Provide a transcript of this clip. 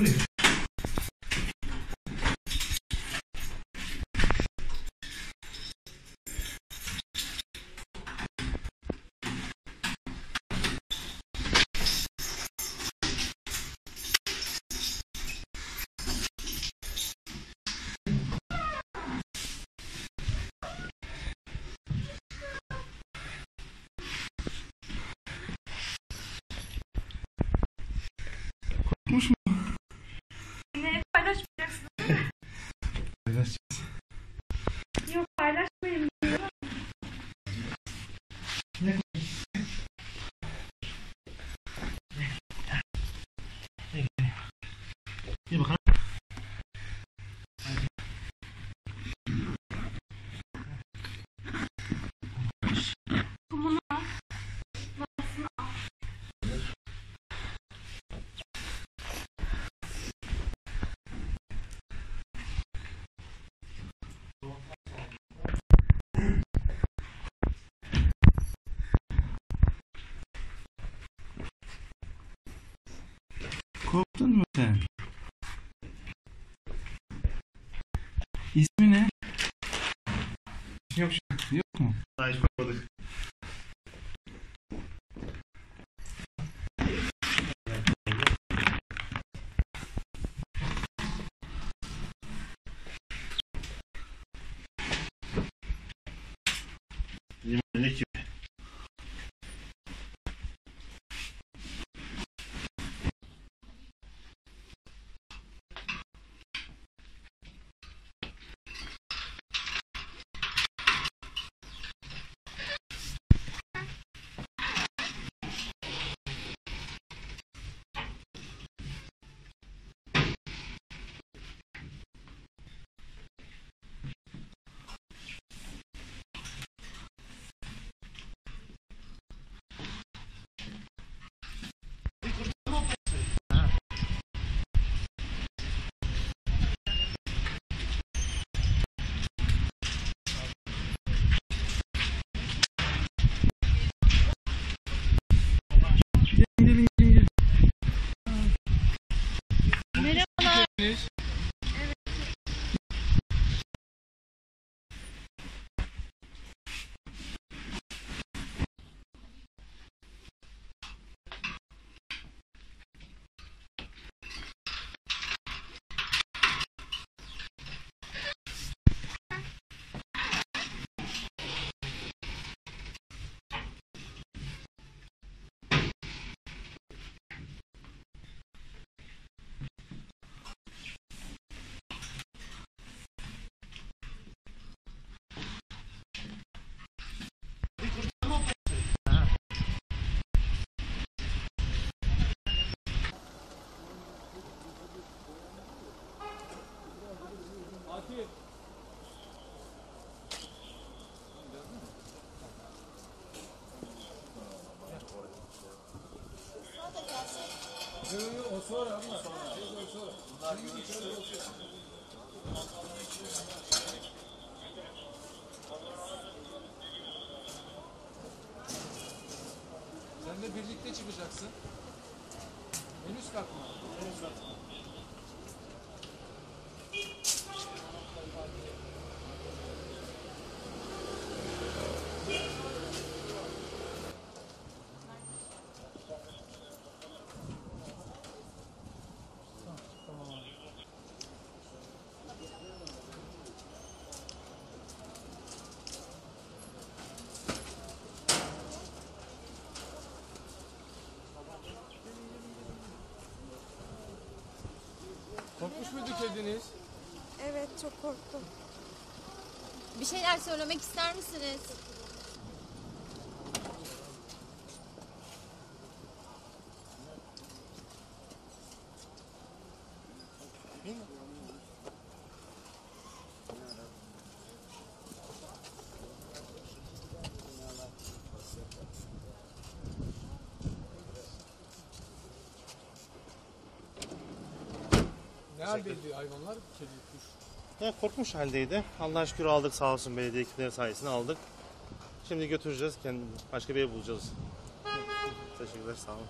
Please. Paylaşacağız. Yok paylaşmayın. İyi bakalım. Korktun mu sen? İsmi ne? Yok Yok mu? Daha news. Merhabalar. Sen de birlikte çıkacaksın. En üst kat mı? Korkmuş muydu kediniz? Evet çok korktum. Bir şeyler söylemek ister misiniz? Ne haldeydi hayvanlar? Kedi, kuş. Ya korkmuş haldeydi. Allah'a şükür aldık sağ olsun belediye ekipleri sayesinde aldık. Şimdi götüreceğiz. Kendi başka bir ev bulacağız. Teşekkürler sağ olun.